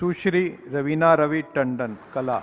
सुश्री रवीना रवि टंडन कला।